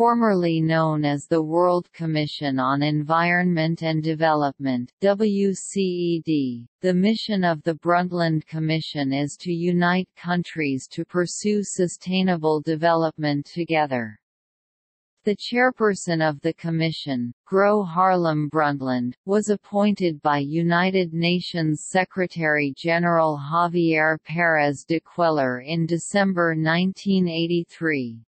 Formerly known as the World Commission on Environment and Development WCED, the mission of the Brundtland Commission is to unite countries to pursue sustainable development together. The chairperson of the Commission, Gro Harlem Brundtland, was appointed by United Nations Secretary-General Javier Pérez de Cuéllar in December 1983.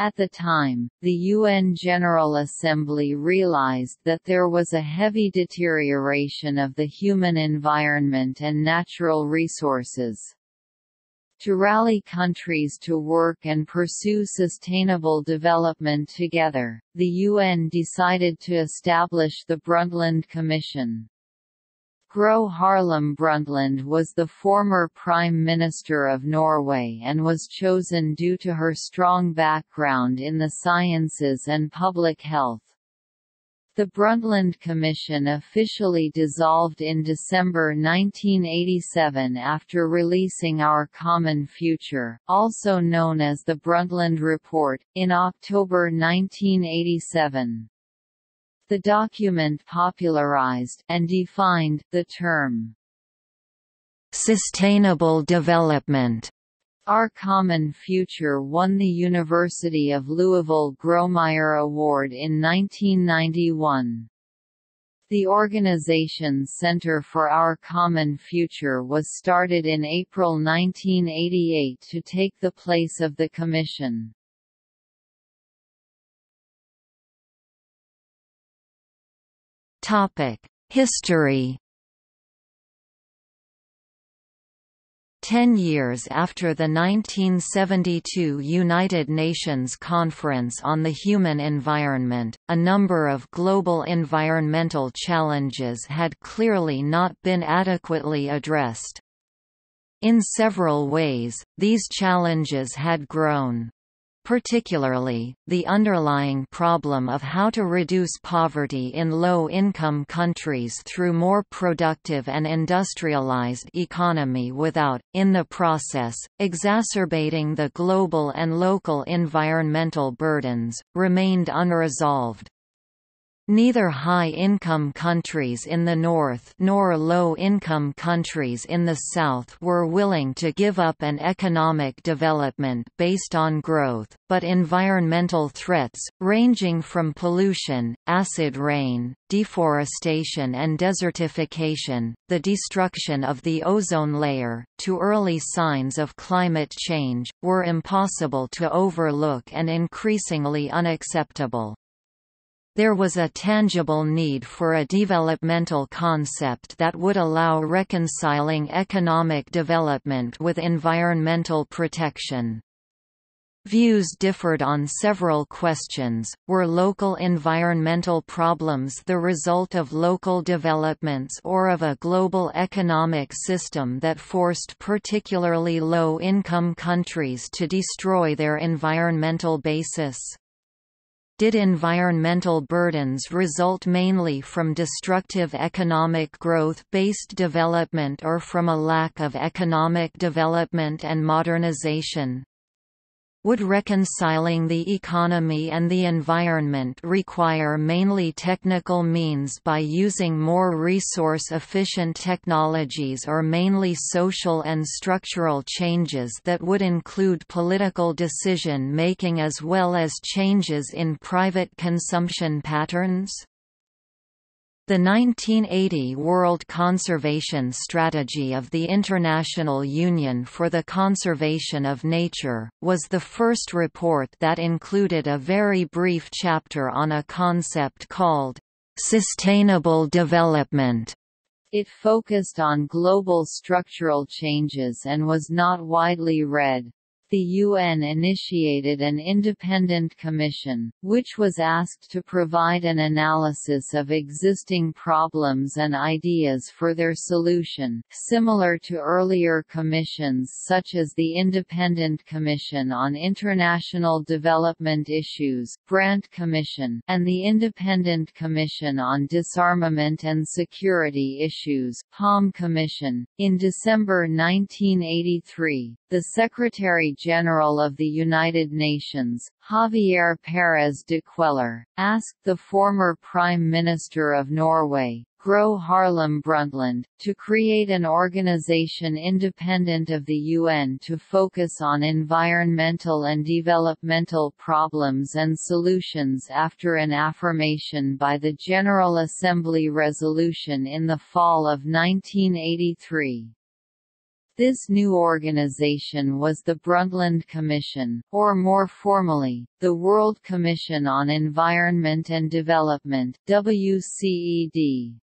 At the time, the UN General Assembly realized that there was a heavy deterioration of the human environment and natural resources. To rally countries to work and pursue sustainable development together, the UN decided to establish the Brundtland Commission. Gro Harlem Brundtland was the former Prime Minister of Norway and was chosen due to her strong background in the sciences and public health. The Brundtland Commission officially dissolved in December 1987 after releasing Our Common Future, also known as the Brundtland Report, in October 1987. The document popularized and defined the term sustainable development. Our Common Future won the University of Louisville Grawemeyer Award in 1991. The organization's Center for Our Common Future was started in April 1988 to take the place of the Commission. History Ten years after the 1972 United Nations Conference on the Human Environment, a number of global environmental challenges had clearly not been adequately addressed. In several ways, these challenges had grown. Particularly, the underlying problem of how to reduce poverty in low-income countries through more productive and industrialized economy without, in the process, exacerbating the global and local environmental burdens, remained unresolved. Neither high-income countries in the north nor low-income countries in the south were willing to give up an economic development based on growth, but environmental threats, ranging from pollution, acid rain, deforestation and desertification, the destruction of the ozone layer, to early signs of climate change, were impossible to overlook and increasingly unacceptable. There was a tangible need for a developmental concept that would allow reconciling economic development with environmental protection. Views differed on several questions. Were local environmental problems the result of local developments or of a global economic system that forced particularly low income countries to destroy their environmental basis? Did environmental burdens result mainly from destructive economic growth-based development or from a lack of economic development and modernization? Would reconciling the economy and the environment require mainly technical means by using more resource-efficient technologies or mainly social and structural changes that would include political decision-making as well as changes in private consumption patterns? The 1980 World Conservation Strategy of the International Union for the Conservation of Nature, was the first report that included a very brief chapter on a concept called sustainable development. It focused on global structural changes and was not widely read the UN initiated an independent commission, which was asked to provide an analysis of existing problems and ideas for their solution, similar to earlier commissions such as the Independent Commission on International Development Issues Brandt Commission, and the Independent Commission on Disarmament and Security Issues Palme Commission. In December 1983, the Secretary Secretary-General of the United Nations, Javier Pérez de Cuéllar, asked the former Prime Minister of Norway, Gro Harlem Brundtland, to create an organization independent of the UN to focus on environmental and developmental problems and solutions after an affirmation by the General Assembly resolution in the fall of 1983. This new organization was the Brundtland Commission, or more formally, the World Commission on Environment and Development WCED.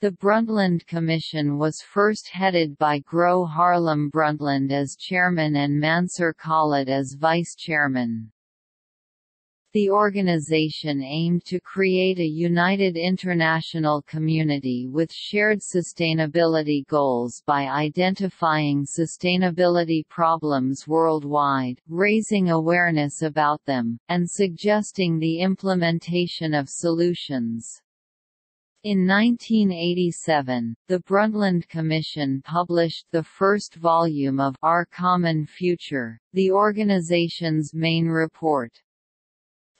The Brundtland Commission was first headed by Gro Harlem Brundtland as chairman and Mansur Khalid as vice chairman. The organization aimed to create a united international community with shared sustainability goals by identifying sustainability problems worldwide, raising awareness about them, and suggesting the implementation of solutions. In 1987, the Brundtland Commission published the first volume of Our Common Future, the organization's main report.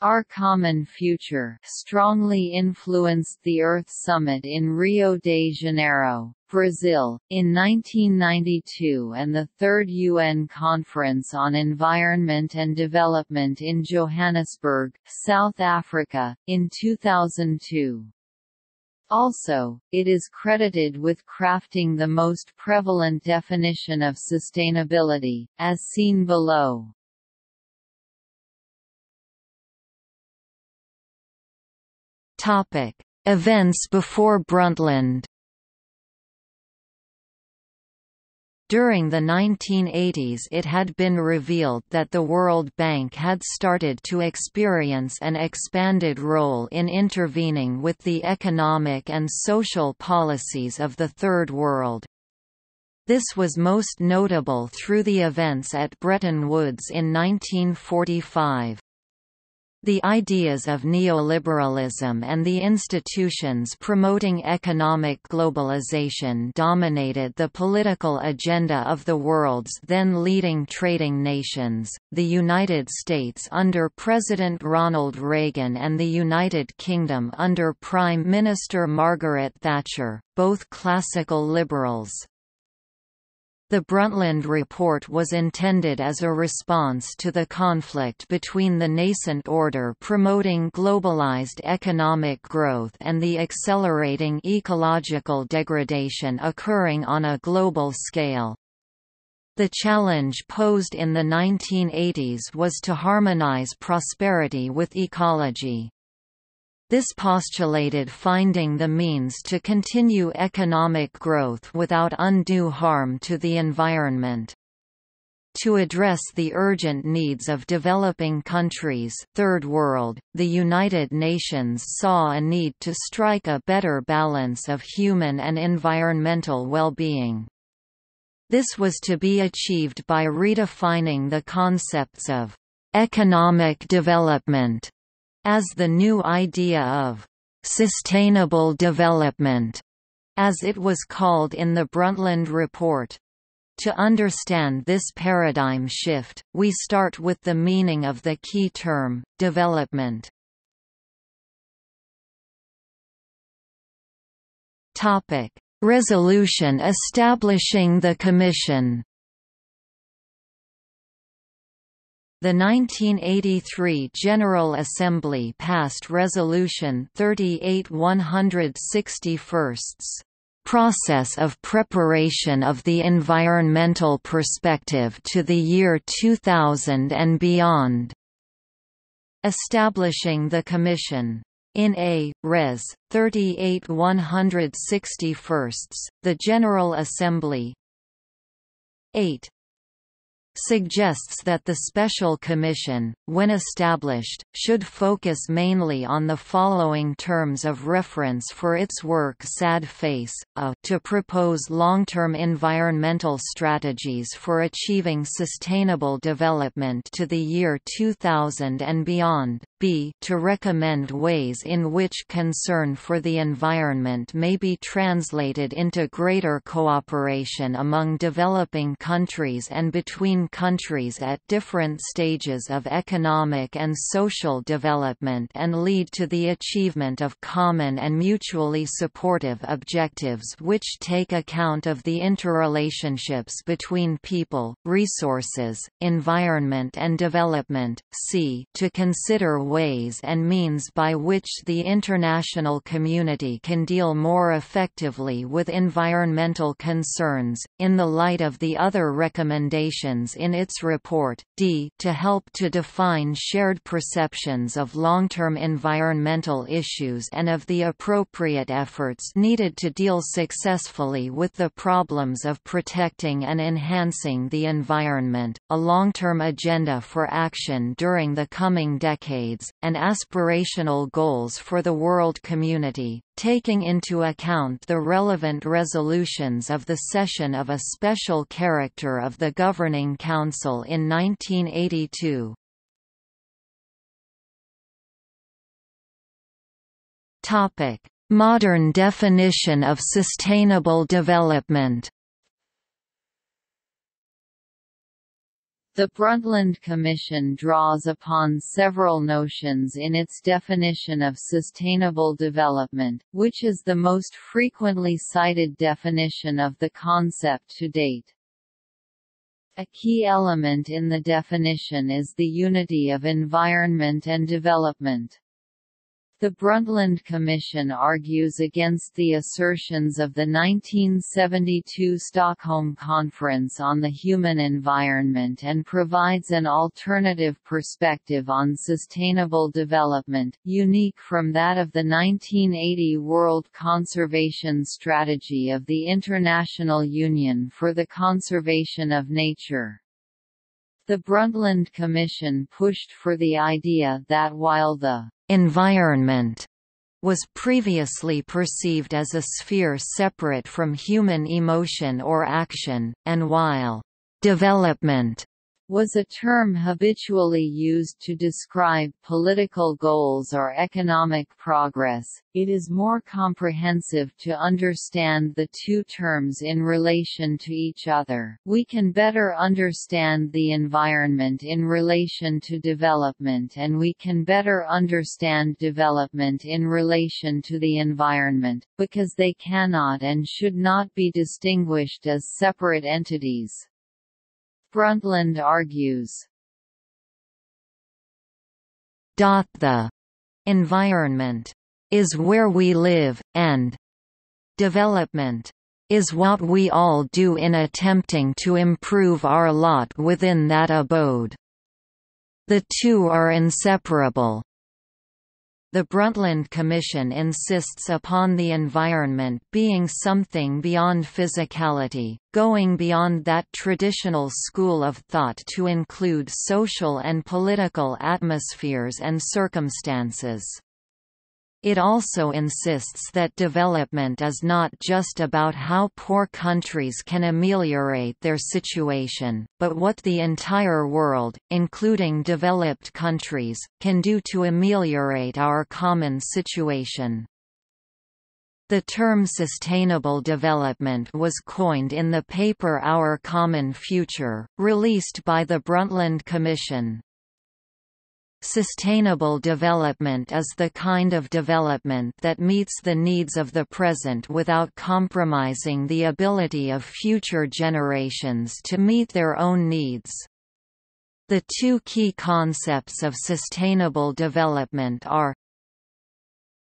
Our Common Future strongly influenced the Earth Summit in Rio de Janeiro, Brazil, in 1992 and the Third UN Conference on Environment and Development in Johannesburg, South Africa, in 2002. Also, it is credited with crafting the most prevalent definition of sustainability, as seen below. Topic: Events before Brundtland During the 1980s it had been revealed that the World Bank had started to experience an expanded role in intervening with the economic and social policies of the Third World. This was most notable through the events at Bretton Woods in 1945. The ideas of neoliberalism and the institutions promoting economic globalization dominated the political agenda of the world's then leading trading nations, the United States under President Ronald Reagan and the United Kingdom under Prime Minister Margaret Thatcher, both classical liberals. The Brundtland Report was intended as a response to the conflict between the nascent order promoting globalized economic growth and the accelerating ecological degradation occurring on a global scale. The challenge posed in the 1980s was to harmonize prosperity with ecology. This postulated finding the means to continue economic growth without undue harm to the environment. To address the urgent needs of developing countries Third World, the United Nations saw a need to strike a better balance of human and environmental well-being. This was to be achieved by redefining the concepts of economic development as the new idea of sustainable development, as it was called in the Brundtland Report. To understand this paradigm shift, we start with the meaning of the key term, development. Topic: Resolution establishing the Commission The 1983 General Assembly passed Resolution 38 161 process of preparation of the environmental perspective to the year 2000 and beyond. Establishing the Commission. In A. Res. 38 161, the General Assembly 8 suggests that the Special Commission, when established, should focus mainly on the following terms of reference for its work sad face, a to propose long-term environmental strategies for achieving sustainable development to the year 2000 and beyond, b to recommend ways in which concern for the environment may be translated into greater cooperation among developing countries and between countries at different stages of economic and social development and lead to the achievement of common and mutually supportive objectives which take account of the interrelationships between people, resources, environment and development, c to consider ways and means by which the international community can deal more effectively with environmental concerns, in the light of the other recommendations in its report, d to help to define shared perceptions of long-term environmental issues and of the appropriate efforts needed to deal successfully with the problems of protecting and enhancing the environment, a long-term agenda for action during the coming decades, and aspirational goals for the world community, taking into account the relevant resolutions of the session of a special character of the Governing Council in 1982. Modern definition of sustainable development The Brundtland Commission draws upon several notions in its definition of sustainable development, which is the most frequently cited definition of the concept to date. A key element in the definition is the unity of environment and development. The Brundtland Commission argues against the assertions of the 1972 Stockholm Conference on the Human Environment and provides an alternative perspective on sustainable development, unique from that of the 1980 World Conservation Strategy of the International Union for the Conservation of Nature. The Brundtland Commission pushed for the idea that while the environment was previously perceived as a sphere separate from human emotion or action, and while development was a term habitually used to describe political goals or economic progress. It is more comprehensive to understand the two terms in relation to each other. We can better understand the environment in relation to development and we can better understand development in relation to the environment, because they cannot and should not be distinguished as separate entities. Brundtland argues. The environment is where we live, and development is what we all do in attempting to improve our lot within that abode. The two are inseparable. The Brundtland Commission insists upon the environment being something beyond physicality, going beyond that traditional school of thought to include social and political atmospheres and circumstances. It also insists that development is not just about how poor countries can ameliorate their situation, but what the entire world, including developed countries, can do to ameliorate our common situation. The term sustainable development was coined in the paper Our Common Future, released by the Brundtland Commission. Sustainable development is the kind of development that meets the needs of the present without compromising the ability of future generations to meet their own needs. The two key concepts of sustainable development are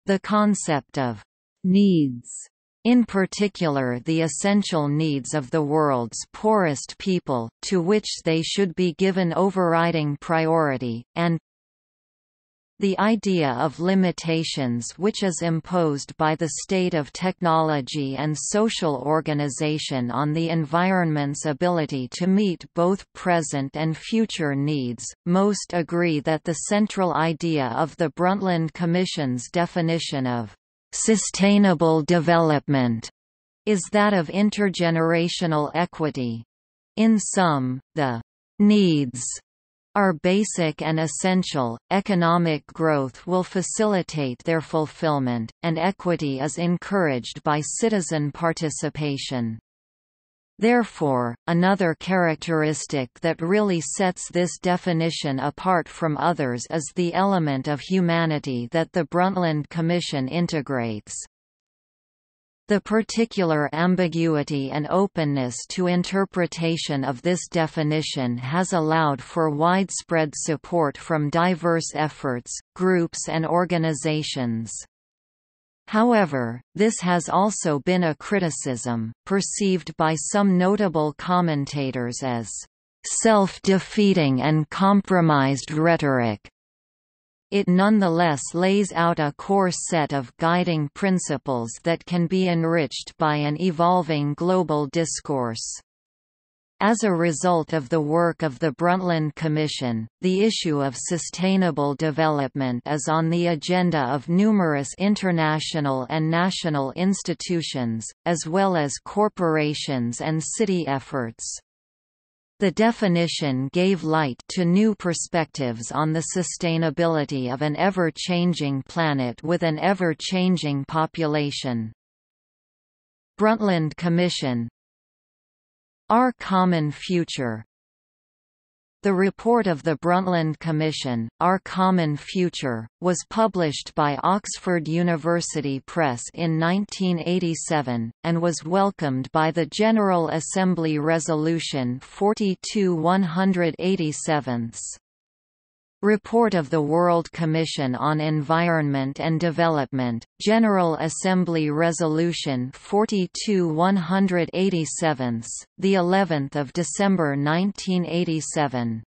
the concept of needs in particular the essential needs of the world's poorest people, to which they should be given overriding priority, and the idea of limitations which is imposed by the state of technology and social organization on the environment's ability to meet both present and future needs, most agree that the central idea of the Brundtland Commission's definition of sustainable development is that of intergenerational equity. In sum, the needs are basic and essential, economic growth will facilitate their fulfillment, and equity is encouraged by citizen participation. Therefore, another characteristic that really sets this definition apart from others is the element of humanity that the Brundtland Commission integrates. The particular ambiguity and openness to interpretation of this definition has allowed for widespread support from diverse efforts, groups and organizations. However, this has also been a criticism, perceived by some notable commentators as self-defeating and compromised rhetoric. It nonetheless lays out a core set of guiding principles that can be enriched by an evolving global discourse. As a result of the work of the Brundtland Commission, the issue of sustainable development is on the agenda of numerous international and national institutions, as well as corporations and city efforts. The definition gave light to new perspectives on the sustainability of an ever-changing planet with an ever-changing population. Brundtland Commission Our Common Future the report of the Brundtland Commission, Our Common Future, was published by Oxford University Press in 1987, and was welcomed by the General Assembly Resolution 42 187. Report of the World Commission on Environment and Development, General Assembly Resolution 42 187, the 11th of December 1987.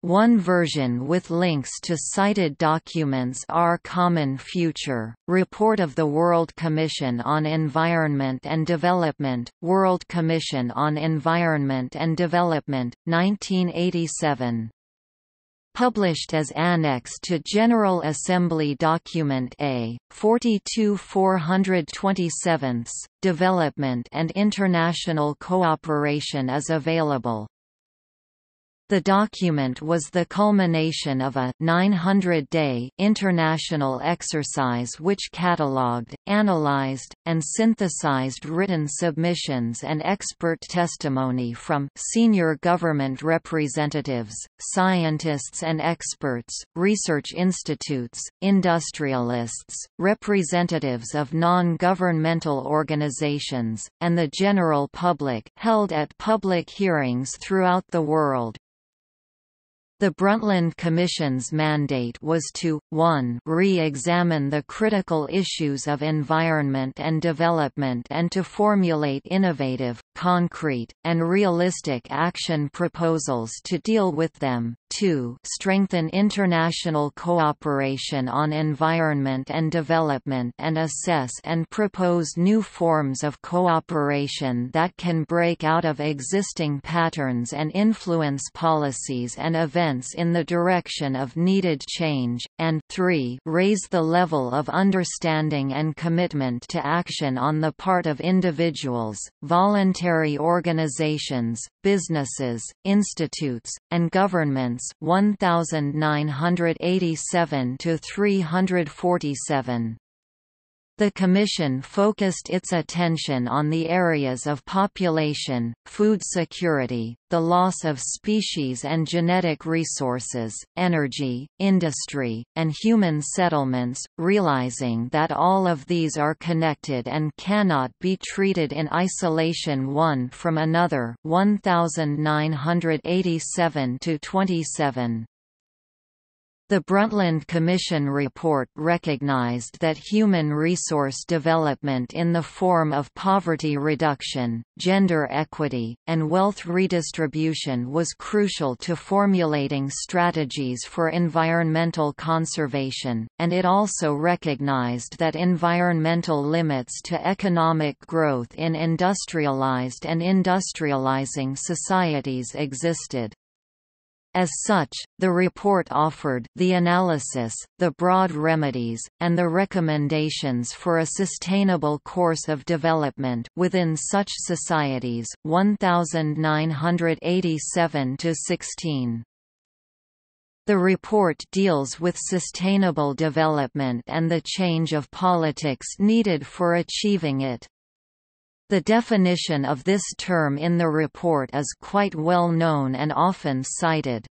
One version with links to cited documents are Common Future, Report of the World Commission on Environment and Development, World Commission on Environment and Development, 1987 published as Annex to General Assembly Document A, 42 427, Development and International Cooperation is available. The document was the culmination of a 900-day international exercise which catalogued, analyzed, and synthesized written submissions and expert testimony from senior government representatives, scientists and experts, research institutes, industrialists, representatives of non-governmental organizations, and the general public held at public hearings throughout the world. The Brundtland Commission's mandate was to, 1 re-examine the critical issues of environment and development and to formulate innovative, concrete, and realistic action proposals to deal with them, 2 strengthen international cooperation on environment and development and assess and propose new forms of cooperation that can break out of existing patterns and influence policies and events in the direction of needed change, and 3 raise the level of understanding and commitment to action on the part of individuals, voluntary organizations, businesses, institutes, and governments 1987 to 347 the Commission focused its attention on the areas of population, food security, the loss of species and genetic resources, energy, industry, and human settlements, realizing that all of these are connected and cannot be treated in isolation one from another 1987 to 27. The Brundtland Commission report recognized that human resource development in the form of poverty reduction, gender equity, and wealth redistribution was crucial to formulating strategies for environmental conservation, and it also recognized that environmental limits to economic growth in industrialized and industrializing societies existed. As such, the report offered the analysis, the broad remedies, and the recommendations for a sustainable course of development within such societies 1987 to 16. The report deals with sustainable development and the change of politics needed for achieving it. The definition of this term in the report is quite well known and often cited.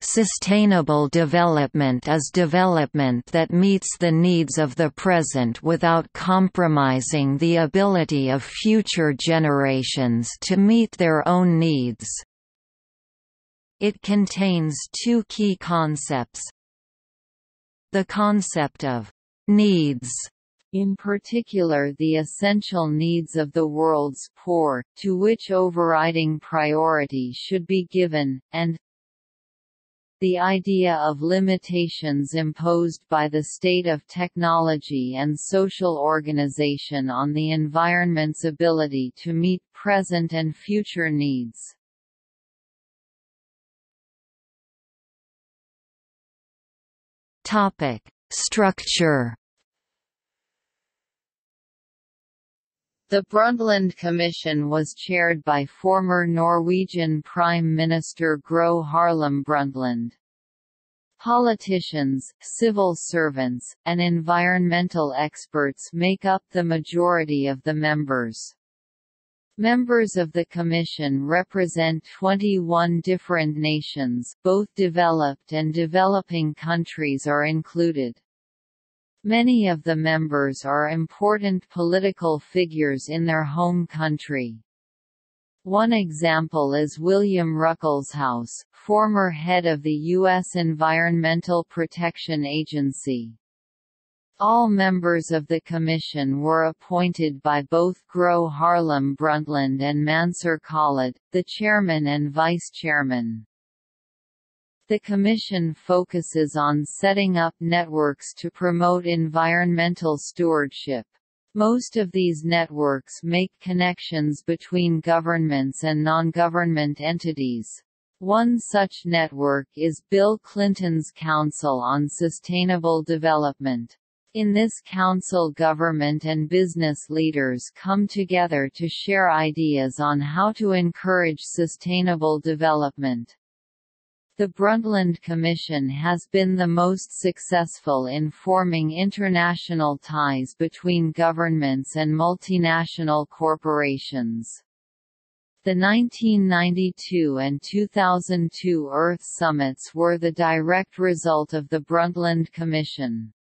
Sustainable development is development that meets the needs of the present without compromising the ability of future generations to meet their own needs. It contains two key concepts. The concept of needs in particular the essential needs of the world's poor, to which overriding priority should be given, and the idea of limitations imposed by the state of technology and social organization on the environment's ability to meet present and future needs. Topic: Structure. The Brundtland Commission was chaired by former Norwegian Prime Minister Gro Harlem Brundtland. Politicians, civil servants, and environmental experts make up the majority of the members. Members of the Commission represent 21 different nations both developed and developing countries are included. Many of the members are important political figures in their home country. One example is William Ruckelshaus, former head of the U.S. Environmental Protection Agency. All members of the Commission were appointed by both Gro Harlem Brundtland and Mansur Khalid, the chairman and vice-chairman. The Commission focuses on setting up networks to promote environmental stewardship. Most of these networks make connections between governments and non-government entities. One such network is Bill Clinton's Council on Sustainable Development. In this council government and business leaders come together to share ideas on how to encourage sustainable development. The Brundtland Commission has been the most successful in forming international ties between governments and multinational corporations. The 1992 and 2002 Earth Summits were the direct result of the Brundtland Commission.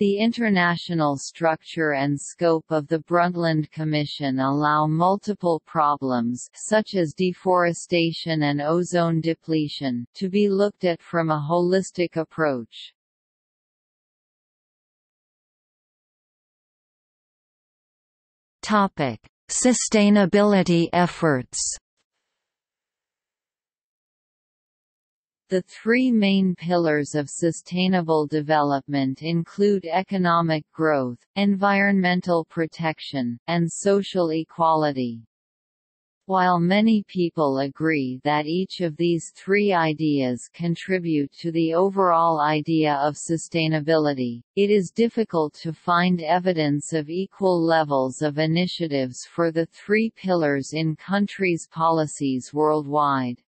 The international structure and scope of the Brundtland Commission allow multiple problems such as deforestation and ozone depletion to be looked at from a holistic approach. Topic: Sustainability efforts. The three main pillars of sustainable development include economic growth, environmental protection, and social equality. While many people agree that each of these three ideas contribute to the overall idea of sustainability, it is difficult to find evidence of equal levels of initiatives for the three pillars in countries' policies worldwide.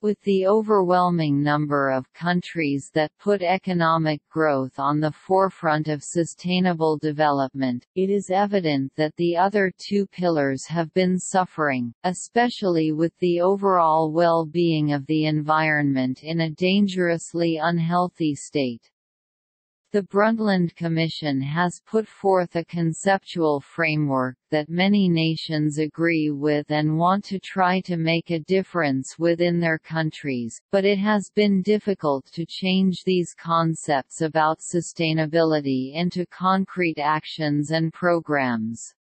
With the overwhelming number of countries that put economic growth on the forefront of sustainable development, it is evident that the other two pillars have been suffering, especially with the overall well-being of the environment in a dangerously unhealthy state. The Brundtland Commission has put forth a conceptual framework that many nations agree with and want to try to make a difference within their countries, but it has been difficult to change these concepts about sustainability into concrete actions and programs.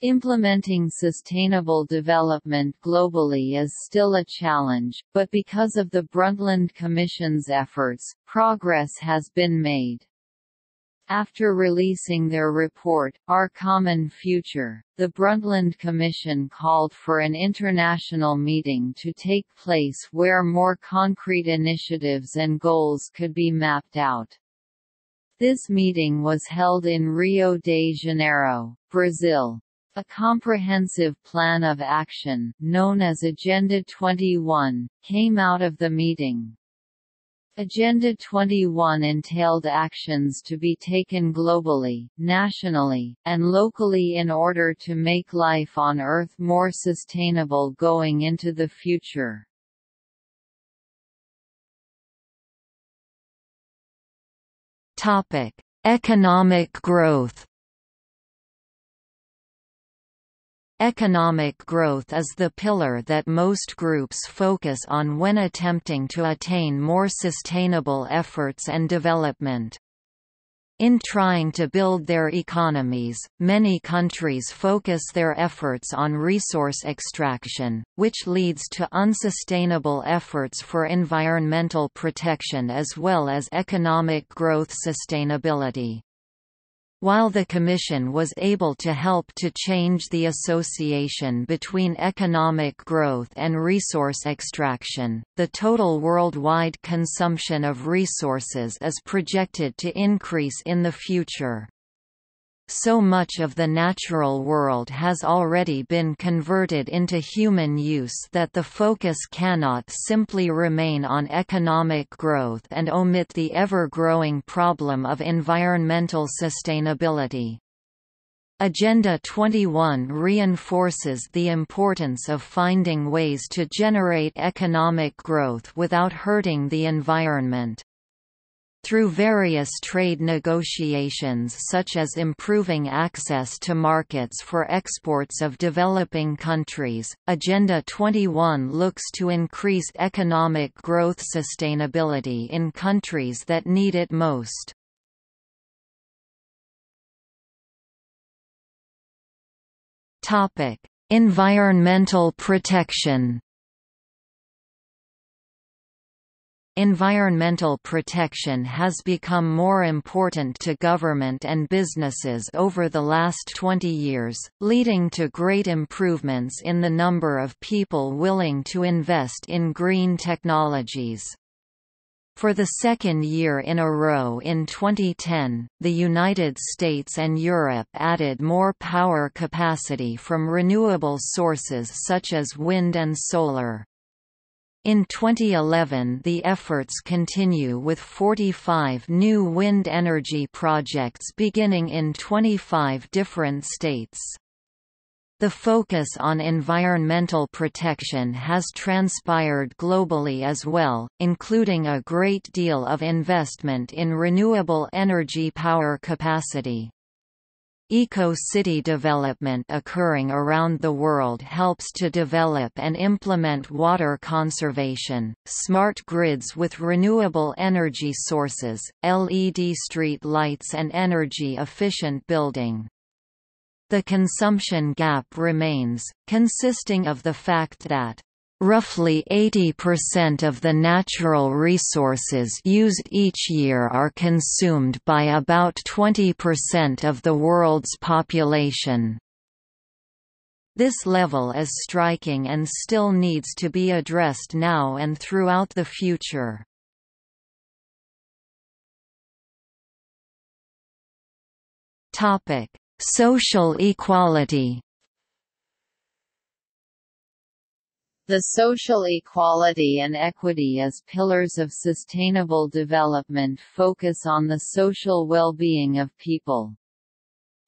Implementing sustainable development globally is still a challenge, but because of the Brundtland Commission's efforts, progress has been made. After releasing their report, Our Common Future, the Brundtland Commission called for an international meeting to take place where more concrete initiatives and goals could be mapped out. This meeting was held in Rio de Janeiro, Brazil. A comprehensive plan of action, known as Agenda 21, came out of the meeting. Agenda 21 entailed actions to be taken globally, nationally, and locally in order to make life on Earth more sustainable going into the future. Economic growth Economic growth is the pillar that most groups focus on when attempting to attain more sustainable efforts and development. In trying to build their economies, many countries focus their efforts on resource extraction, which leads to unsustainable efforts for environmental protection as well as economic growth sustainability. While the Commission was able to help to change the association between economic growth and resource extraction, the total worldwide consumption of resources is projected to increase in the future. So much of the natural world has already been converted into human use that the focus cannot simply remain on economic growth and omit the ever-growing problem of environmental sustainability. Agenda 21 reinforces the importance of finding ways to generate economic growth without hurting the environment. Through various trade negotiations such as improving access to markets for exports of developing countries, Agenda 21 looks to increase economic growth sustainability in countries that need it most. Environmental protection Environmental protection has become more important to government and businesses over the last 20 years, leading to great improvements in the number of people willing to invest in green technologies. For the second year in a row in 2010, the United States and Europe added more power capacity from renewable sources such as wind and solar. In 2011 the efforts continue with 45 new wind energy projects beginning in 25 different states. The focus on environmental protection has transpired globally as well, including a great deal of investment in renewable energy power capacity. Eco-city development occurring around the world helps to develop and implement water conservation, smart grids with renewable energy sources, LED street lights and energy-efficient building. The consumption gap remains, consisting of the fact that Roughly 80% of the natural resources used each year are consumed by about 20% of the world's population. This level is striking and still needs to be addressed now and throughout the future. Social equality The social equality and equity as pillars of sustainable development focus on the social well-being of people.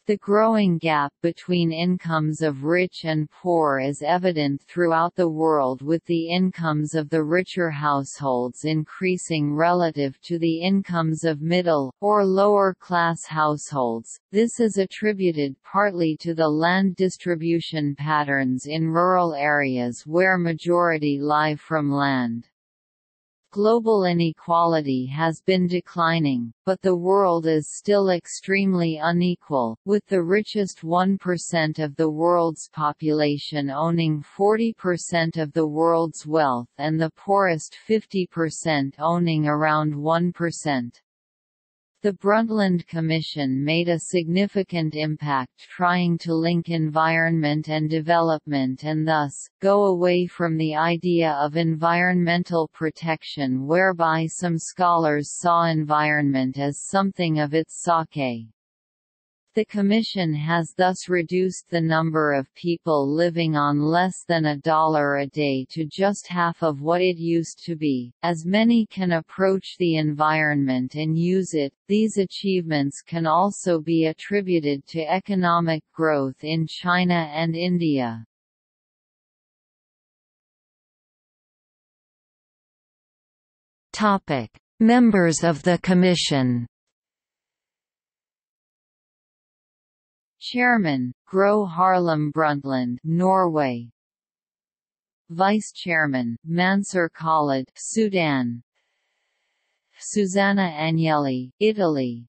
The growing gap between incomes of rich and poor is evident throughout the world with the incomes of the richer households increasing relative to the incomes of middle, or lower-class households. This is attributed partly to the land distribution patterns in rural areas where majority lie from land. Global inequality has been declining, but the world is still extremely unequal, with the richest 1% of the world's population owning 40% of the world's wealth and the poorest 50% owning around 1%. The Brundtland Commission made a significant impact trying to link environment and development and thus, go away from the idea of environmental protection whereby some scholars saw environment as something of its sake. The Commission has thus reduced the number of people living on less than a dollar a day to just half of what it used to be, as many can approach the environment and use it. These achievements can also be attributed to economic growth in China and India. Topic: Members of the Commission Chairman, Gro Harlem Brundtland, Norway. Vice Chairman, Mansour Khalid, Sudan. Susanna Agnelli, Italy.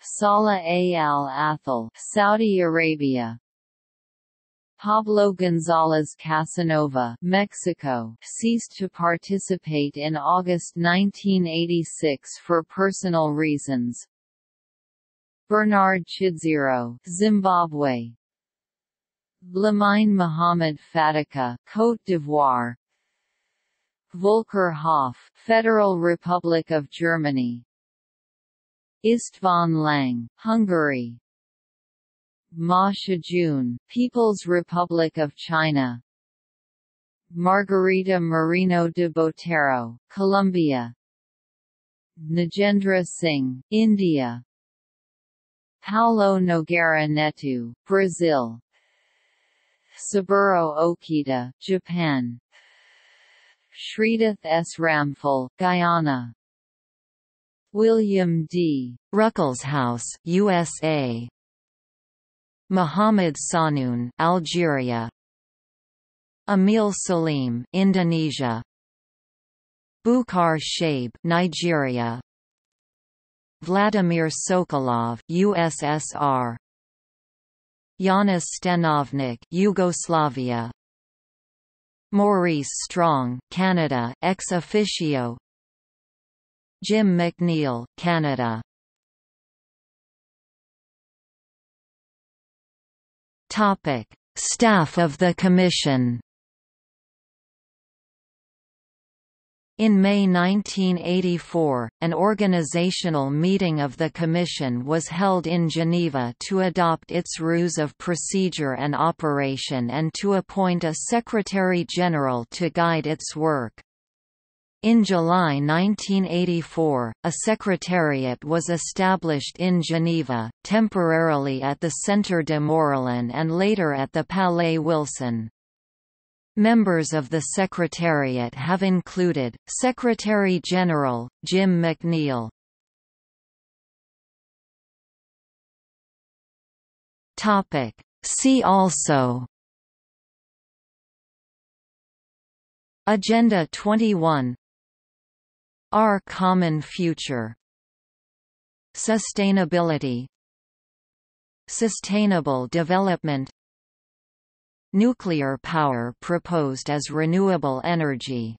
Saleh. Al Athel, Saudi Arabia. Pablo González Casanova, Mexico, ceased to participate in August 1986 for personal reasons. Bernard Chidzero, Zimbabwe. Lamine Mohamed Fadika, Côte d'Ivoire. Volker Hauff, Federal Republic of Germany. István Lang, Hungary. Ma Shijun, People's Republic of China. Margarita Marino de Botero, Colombia. Nagendra Singh, India. Paulo Nogueira Neto, Brazil. Saburo Okita, Japan. Shridath S. Ramphal, Guyana. William D. Ruckelshaus, USA Mohamed Sahnoun, Algeria. Emil Salim, Indonesia. Bukar Shaib, Nigeria Vladimir Sokolov, USSR. Janez Stanovnik, Yugoslavia. Maurice Strong, Canada, ex officio. Jim MacNeill, Canada. Topic: Staff of the Commission. In May 1984, an organizational meeting of the Commission was held in Geneva to adopt its rules of procedure and operation and to appoint a Secretary-General to guide its work. In July 1984, a secretariat was established in Geneva, temporarily at the Centre de Morillon and later at the Palais Wilson. Members of the Secretariat have included, Secretary-General, Jim MacNeill. Topic. See also. Agenda 21 Our Common Future. Sustainability. Sustainable Development Nuclear power proposed as renewable energy